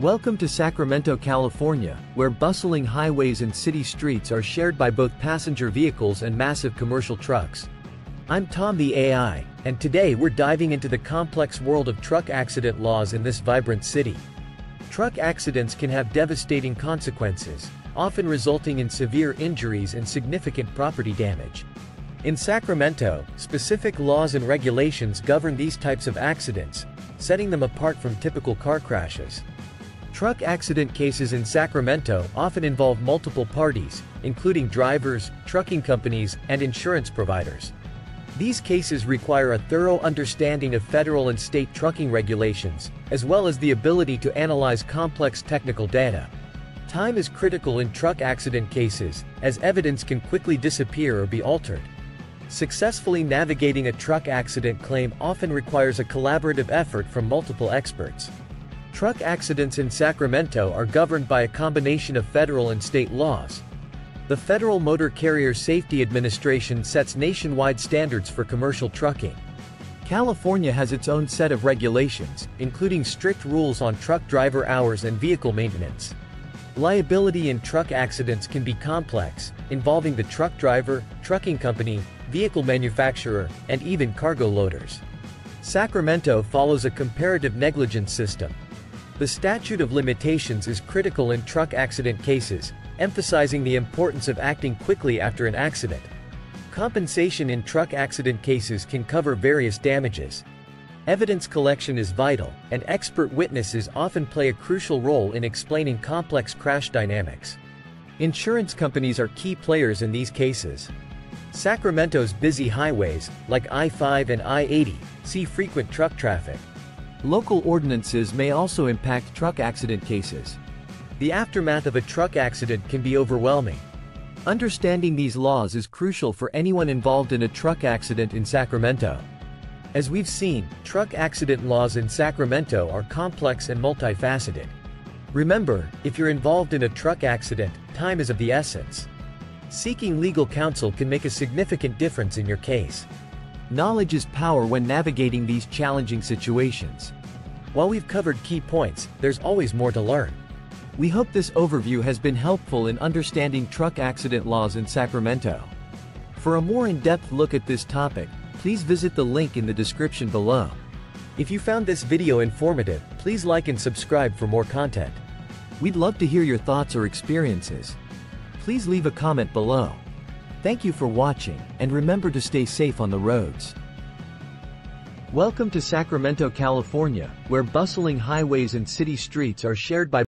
Welcome to Sacramento, California, where bustling highways and city streets are shared by both passenger vehicles and massive commercial trucks. I'm Tom the AI, and today we're diving into the complex world of truck accident laws in this vibrant city. Truck accidents can have devastating consequences, often resulting in severe injuries and significant property damage. In Sacramento, specific laws and regulations govern these types of accidents, setting them apart from typical car crashes. Truck accident cases in Sacramento often involve multiple parties, including drivers, trucking companies, and insurance providers. These cases require a thorough understanding of federal and state trucking regulations, as well as the ability to analyze complex technical data. Time is critical in truck accident cases, as evidence can quickly disappear or be altered. Successfully navigating a truck accident claim often requires a collaborative effort from multiple experts. Truck accidents in Sacramento are governed by a combination of federal and state laws. The Federal Motor Carrier Safety Administration sets nationwide standards for commercial trucking. California has its own set of regulations, including strict rules on truck driver hours and vehicle maintenance. Liability in truck accidents can be complex, involving the truck driver, trucking company, vehicle manufacturer, and even cargo loaders. Sacramento follows a comparative negligence system, the statute of limitations is critical in truck accident cases, emphasizing the importance of acting quickly after an accident. Compensation in truck accident cases can cover various damages. Evidence collection is vital, and expert witnesses often play a crucial role in explaining complex crash dynamics. Insurance companies are key players in these cases. Sacramento's busy highways, like I-5 and I-80, see frequent truck traffic. Local ordinances may also impact truck accident cases. The aftermath of a truck accident can be overwhelming. Understanding these laws is crucial for anyone involved in a truck accident in Sacramento. As we've seen, truck accident laws in Sacramento are complex and multifaceted. Remember, if you're involved in a truck accident, time is of the essence. Seeking legal counsel can make a significant difference in your case. Knowledge is power when navigating these challenging situations. While we've covered key points, there's always more to learn. We hope this overview has been helpful in understanding truck accident laws in Sacramento. For a more in-depth look at this topic, please visit the link in the description below. If you found this video informative, please like and subscribe for more content. We'd love to hear your thoughts or experiences. Please leave a comment below. Thank you for watching, and remember to stay safe on the roads. Welcome to Sacramento, California, where bustling highways and city streets are shared by